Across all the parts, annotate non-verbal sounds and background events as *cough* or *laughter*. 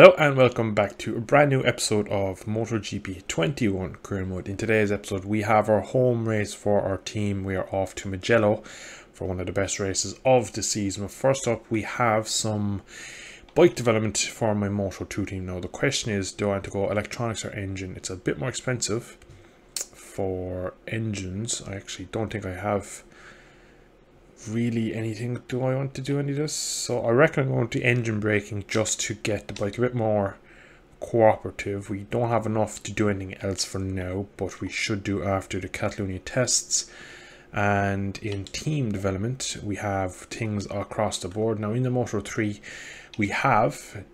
Hello and welcome back to a brand new episode of MotoGP 21 Career Mode. In today's episode we have our home race for our team. We are off to Mugello for one of the best races of the season. But First up we have some bike development for my Moto 2 team. Now the question is do I want to go electronics or engine? It's a bit more expensive for engines. I actually don't think I have really anything. Do I want to do any of this? So I reckon I'm going to engine braking just to get the bike a bit more cooperative. We don't have enough to do anything else for now but we should do after the Catalonia tests. And in team development we have things across the board. Now in the Moto 3 we have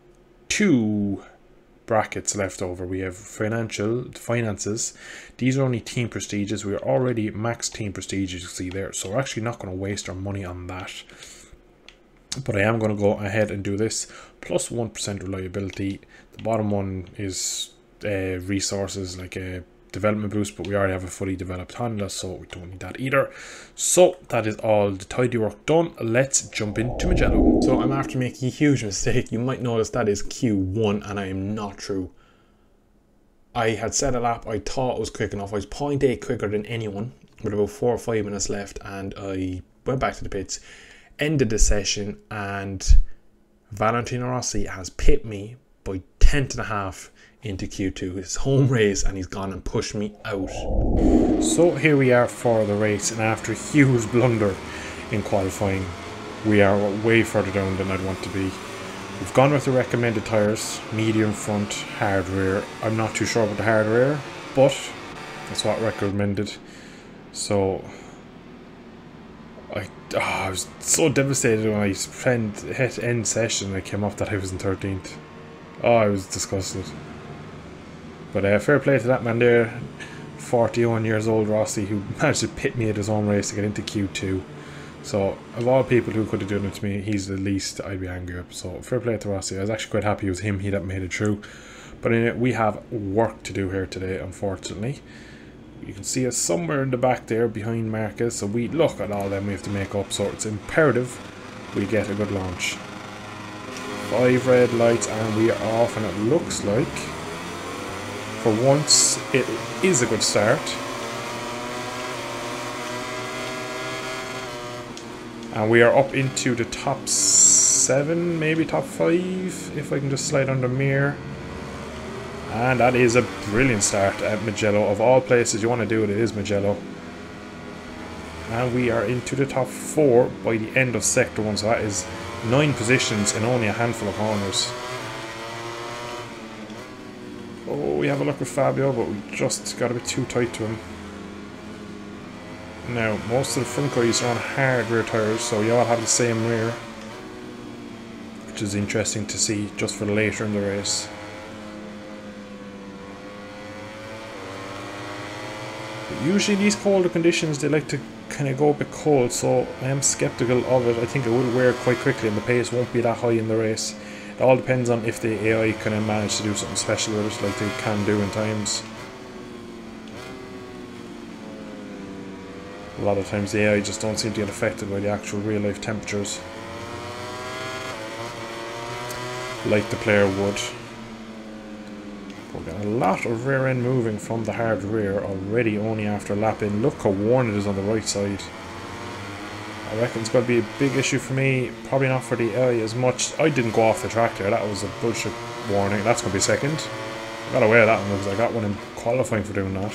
two brackets left over. We have financial finances. These are only team prestiges. We are already max team prestige, you see there. So we're actually not going to waste our money on that. But I am going to go ahead and do this. Plus 1 reliability. The bottom one is uh, resources like a development boost, but we already have a fully developed Honda, so we don't need that either. So that is all the tidy work done. Let's jump into Mugello. So I'm after making a huge mistake. You might notice that is Q1 and I am not true. I had set a lap, I thought it was quick enough. I was 0.8 quicker than anyone with about four or five minutes left and I went back to the pits, ended the session and Valentino Rossi has pit me by tenth and a half into Q2. His home race and he's gone and pushed me out. So here we are for the race and after a huge blunder in qualifying we are way further down than I'd want to be. We've gone with the recommended tyres, medium front, hard rear. I'm not too sure about the hard rear, but that's what recommended. So I, oh, I was so devastated when I friend hit end session I came off that I was in 13th. Oh, I was disgusted. But uh, fair play to that man there, 41 years old Rossi, who *laughs* managed to pit me at his own race to get into Q2. So, of all people who could have done it to me, he's the least I'd be angry at. So, fair play to Rossi. I was actually quite happy it was him he that made it through. But anyway, we have work to do here today, unfortunately. You can see us somewhere in the back there behind Marcus. So, we look at all them we have to make up. So, it's imperative we get a good launch. Five red lights, and we are off, and it looks like for once, it is a good start. And we are up into the top seven, maybe top five, if I can just slide under mirror. And that is a brilliant start at Mugello. Of all places you want to do it, it is Mugello. And we are into the top four by the end of Sector 1, so that is nine positions and only a handful of corners. Oh, we have a look at Fabio, but we just got a bit too tight to him. Now, most of the front guys are on hard rear tyres, so you all have the same rear. Which is interesting to see just for later in the race. But usually these colder conditions, they like to kind of go a bit cold, so I am skeptical of it. I think it will wear quite quickly and the pace won't be that high in the race. It all depends on if the AI kind of manage to do something special with it, like they can do in times. A lot of times the AI just don't seem to get affected by the actual real life temperatures. Like the player would. A lot of rear end moving from the hard rear already only after lapping. Look how worn it is on the right side. I reckon it's going to be a big issue for me. Probably not for the area as much. I didn't go off the track there. That was a bullshit warning. That's going to be second. I got away with that one because I got one in qualifying for doing that.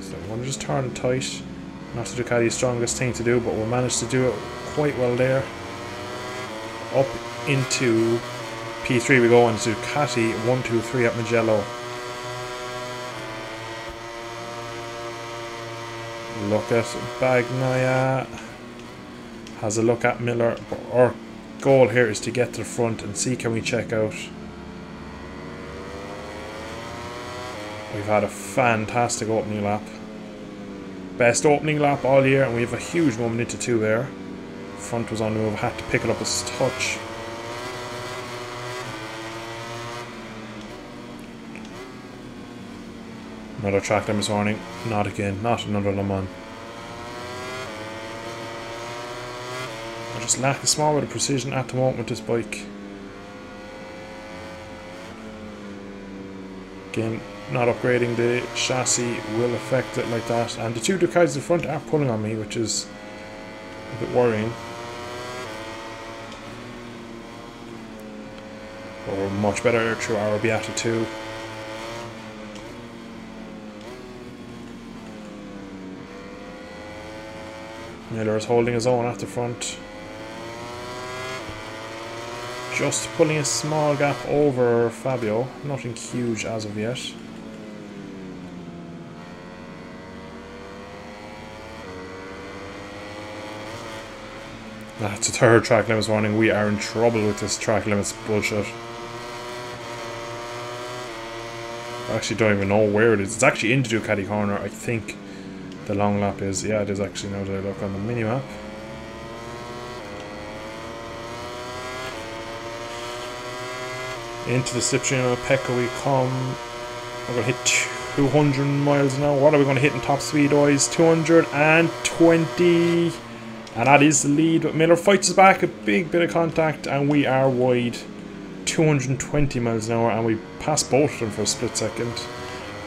So I want to just turn tight. Not to the Ducati's strongest thing to do, but we managed to do it quite well there. Up into P3 we go on Ducati 1, 2, 3 at Mugello. look at Bagnaia. Has a look at Miller. Our goal here is to get to the front and see can we check out. We've had a fantastic opening lap. Best opening lap all year and we have a huge moment into two there. Front was on the move, had to pick it up a touch. Another track limits warning. Not again. Not another Le Mans. I just lack a small bit of precision at the moment with this bike. Again, not upgrading the chassis will affect it like that. And the two Ducatis in front are pulling on me, which is a bit worrying. But we're much better through Arrabbiata 2. Miller is holding his own at the front. Just pulling a small gap over Fabio. Nothing huge as of yet. That's a third track limits warning. We are in trouble with this track limits bullshit. I actually don't even know where it is. It's actually into Ducati corner, I think the long lap is. Yeah, it is actually now that I look on the mini map. Into the of Pecco we come. We're going to hit 200 miles an hour. What are we going to hit in top speed wise? 220. And that is the lead. But Miller fights us back. A big bit of contact. And we are wide. 220 miles an hour. And we pass both of them for a split second.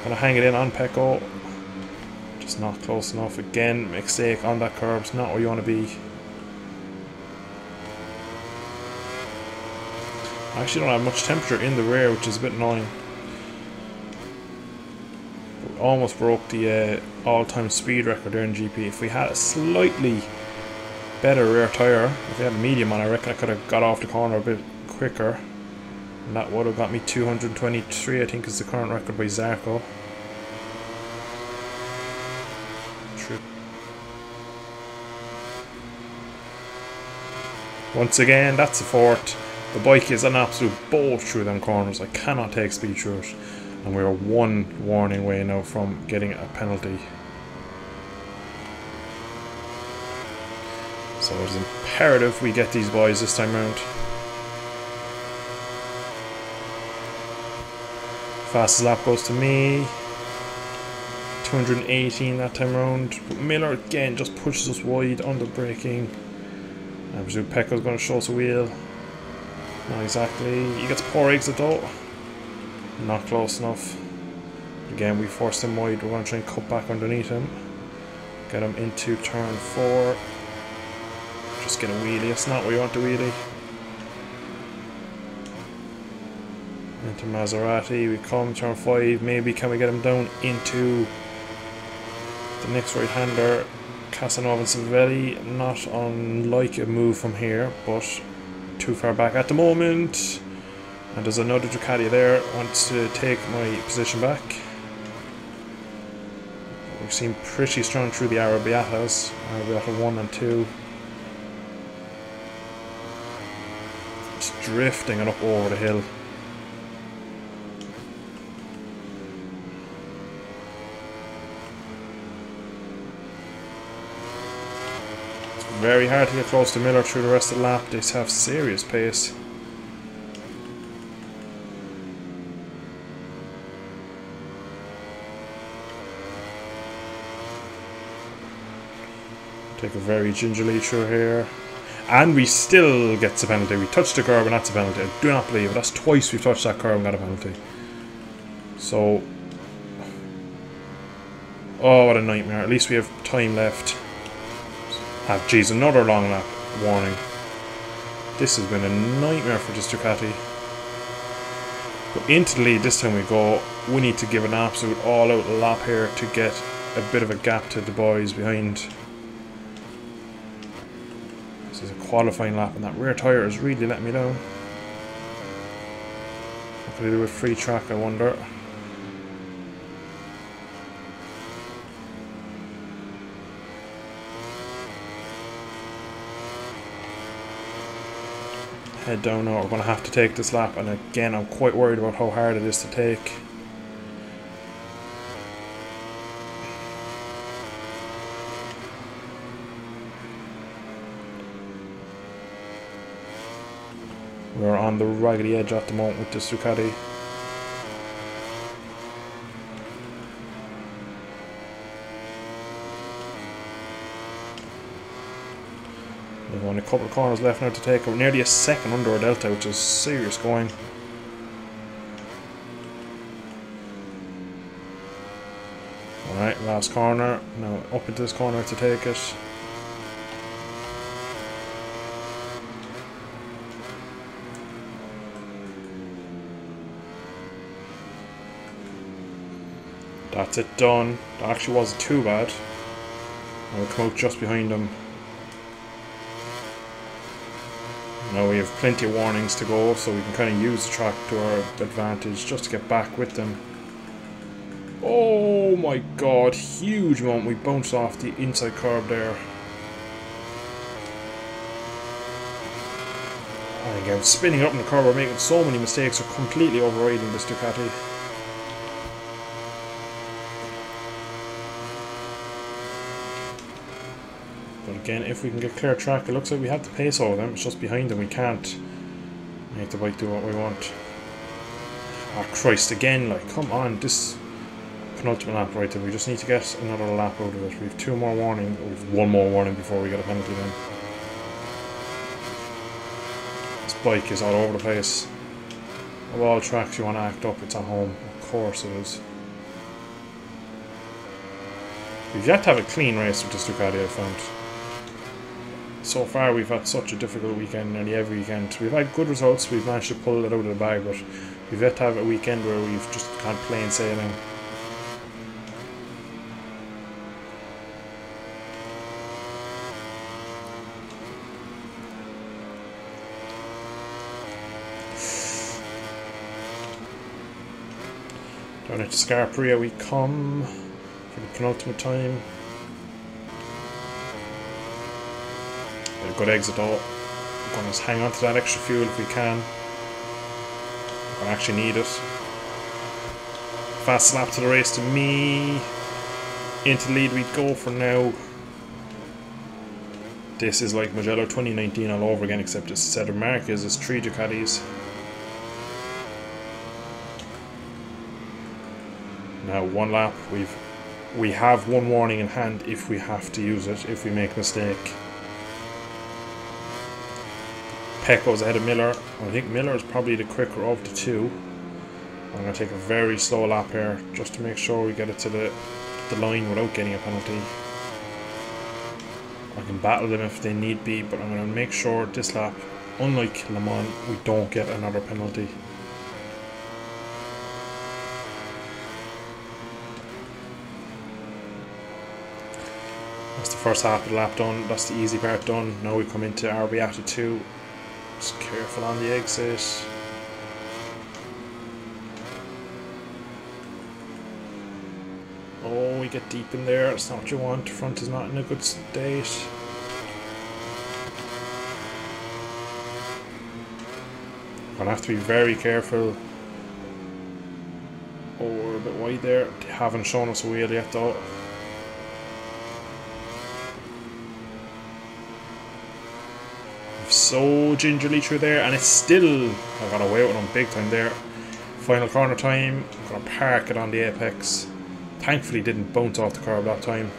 Gonna hang it in on Pecco. Just not close enough. Again, mistake on that curb. It's not where you want to be. I actually don't have much temperature in the rear, which is a bit annoying. Almost broke the uh, all-time speed record in GP. If we had a slightly better rear tyre, if we had a medium on, I reckon I could have got off the corner a bit quicker. And that would have got me 223, I think is the current record by Zarco. Once again, that's a fort. The bike is an absolute bolt through them corners. I cannot take speed through it. And we're one warning away now from getting a penalty. So it is imperative we get these boys this time round. Fastest lap goes to me. 218 that time round. But Miller again just pushes us wide on the braking. I presume Pecco's going to show us a wheel. Not exactly. He gets poor exit though. Not close enough. Again, we forced him wide. We're going to try and cut back underneath him. Get him into turn four. Just get a wheelie. It's not where you want wheelie. Into Materassi. We come turn five. Maybe can we get him down into the next right hander? Casanova Savelli, not unlike a move from here, but too far back at the moment. And there's another Ducati there, wants to take my position back. We've seen pretty strong through the Arrabbiatas, Arrabbiata 1 and 2. Just drifting and up over the hill. Very hard to get close to Miller through the rest of the lap. They have serious pace. Take a very gingerly through here. And we still get the penalty. We touched the curb and that's a penalty. I do not believe it. That's twice we've touched that curb and got a penalty. So... Oh, what a nightmare. At least we have time left. Ah, geez, another long lap. Warning. This has been a nightmare for this Ducati. But into the lead this time we go. We need to give an absolute all-out lap here to get a bit of a gap to the boys behind. This is a qualifying lap and that rear tyre is really letting me down. What can I do with free track, I wonder. Head down now. We're going to have to take this lap, and again, I'm quite worried about how hard it is to take. We're on the raggedy edge at the moment with this Ducati. Only a couple of corners left now to take. We're nearly a second under our delta, which is serious going. Alright, last corner. Now up into this corner to take it. That's it done. That actually wasn't too bad. I'll come out just behind them. Now we have plenty of warnings to go, so we can kind of use the track to our advantage just to get back with them. Oh my god, huge moment. We bounced off the inside curb there. And again, spinning up in the curb, we're making so many mistakes, we're completely overriding this Ducati. Again, if we can get clear track, it looks like we have the pace over them. It's just behind them. We can't make the bike do what we want. Oh, Christ, again, like, come on. This penultimate lap right there. We just need to get another lap out of it. We have two more warning. We have one more warning before we get a penalty then. This bike is all over the place. Of all tracks you want to act up, it's at home. Of course it is. We've yet to have a clean race with this Ducati, I found so far we've had such a difficult weekend nearly every weekend. We've had good results, we've managed to pull it out of the bag, but we've yet to have a weekend where we've just can't plain sailing. Down at Scarperia we come for the penultimate time. Good exit though. We're going to hang on to that extra fuel if we can. To actually need it. Fast lap to the race to me. Into lead we go for now. This is like Mugello 2019 all over again, except it's set of markers as three Ducatis. Now one lap, we've we have one warning in hand if we have to use it, if we make a mistake. Peck goes ahead of Miller. I think Miller is probably the quicker of the two. I'm going to take a very slow lap here just to make sure we get it to the, the line without getting a penalty. I can battle them if they need be, but I'm going to make sure this lap, unlike Le Mans, we don't get another penalty. That's the first half of the lap done. That's the easy part done. Now we come into Arrabbiata 2. Careful on the exit. Oh, we get deep in there. That's not what you want. The front is not in a good state. Gonna have to be very careful. Oh, we're a bit wide there. They haven't shown us a wheel yet though. So gingerly through there, and it's still, I got away with them big time there. Final corner time, I'm going to park it on the apex. Thankfully didn't bounce off the curb that time.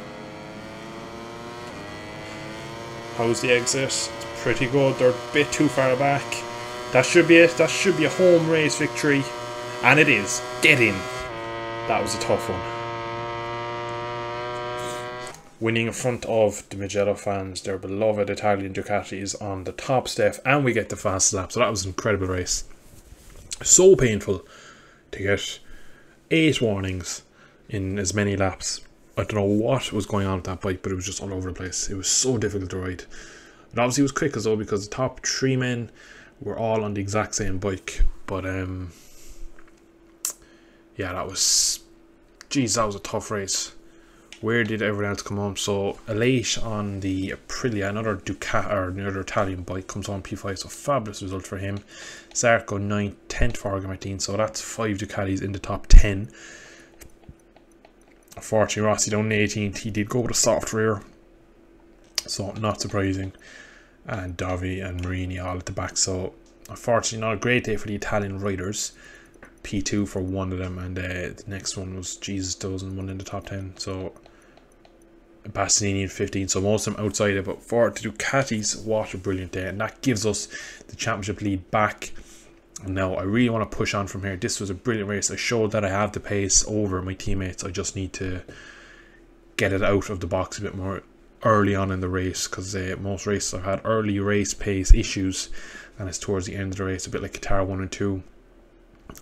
How's the exit? It's pretty good, they're a bit too far back. That should be it, that should be a home race victory. And it is. Get in. That was a tough one winning in front of the Mugello fans, their beloved Italian Ducatis on the top step, and we get the fast lap. So that was an incredible race. So painful to get eight warnings in as many laps. I don't know what was going on with that bike, but it was just all over the place. It was so difficult to ride. And obviously was quick as well because the top three men were all on the exact same bike. But um yeah, that was geez, that was a tough race where did everyone else come home? So Elate on the Aprilia, another Ducat or another Italian bike comes on P5, so fabulous result for him. Zarco 9th, 10th for Martin, so that's five Ducatis in the top 10. Unfortunately, Rossi down 18th, he did go with a soft rear, so not surprising. And Davi and Marini all at the back, so unfortunately not a great day for the Italian riders. P2 for one of them, and uh, the next one was Jesus Dozen, one in the top 10. So Bastianini in 15, so most of them outside it. But for the Ducatis, what a brilliant day, and that gives us the championship lead back. Now, I really want to push on from here. This was a brilliant race. I showed that I have the pace over my teammates. I just need to get it out of the box a bit more early on in the race because uh, most races I've had early race pace issues and it's towards the end of the race a bit like Qatar 1 and 2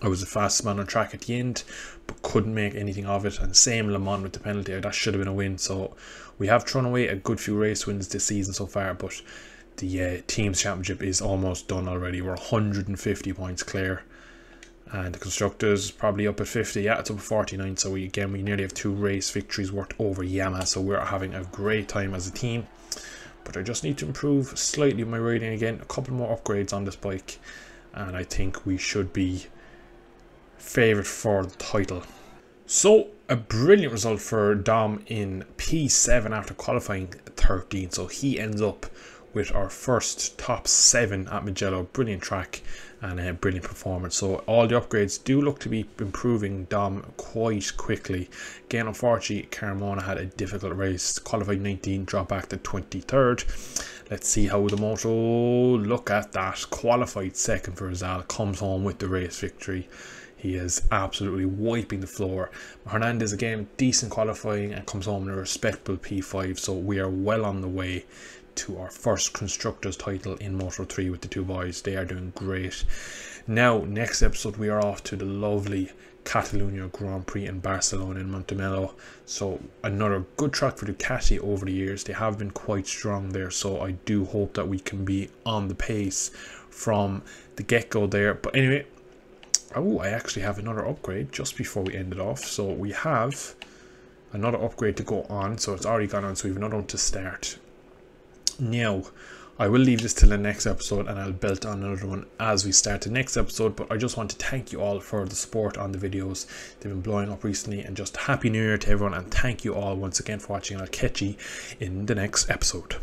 I was the fastest man on track at the end but couldn't make anything of it and same Le Mans with the penalty. That should have been a win so we have thrown away a good few race wins this season so far but the uh, teams championship is almost done already. We're 150 points clear and the constructors probably up at 50 yeah it's up at 49 so we again we nearly have two race victories worth over Yamaha so we're having a great time as a team. But I just need to improve slightly my riding again. A couple more upgrades on this bike and I think we should be favourite for the title so a brilliant result for Dom in P7 after qualifying 13 so he ends up with our first top 7 at Mugello brilliant track and a brilliant performance. So all the upgrades do look to be improving Dom quite quickly. Again, unfortunately, Carmona had a difficult race, qualified 19, dropped back to 23rd. Let's see how the moto look at that. Qualified second for Rizal, comes home with the race victory. He is absolutely wiping the floor. Hernandez again, decent qualifying and comes home in a respectable P5. So we are well on the way to our first constructors title in Moto 3 with the two boys. They are doing great. Now, next episode, we are off to the lovely Catalunya Grand Prix in Barcelona in Montmeló. So another good track for Ducati over the years. They have been quite strong there. So I do hope that we can be on the pace from the get-go there. But anyway, oh, I actually have another upgrade just before we end it off. So we have another upgrade to go on. So it's already gone on. So we have another one to start. Now, I will leave this till the next episode and I'll build on another one as we start the next episode. But I just want to thank you all for the support on the videos. They've been blowing up recently and just happy new year to everyone and thank you all once again for watching. I'll catch you in the next episode.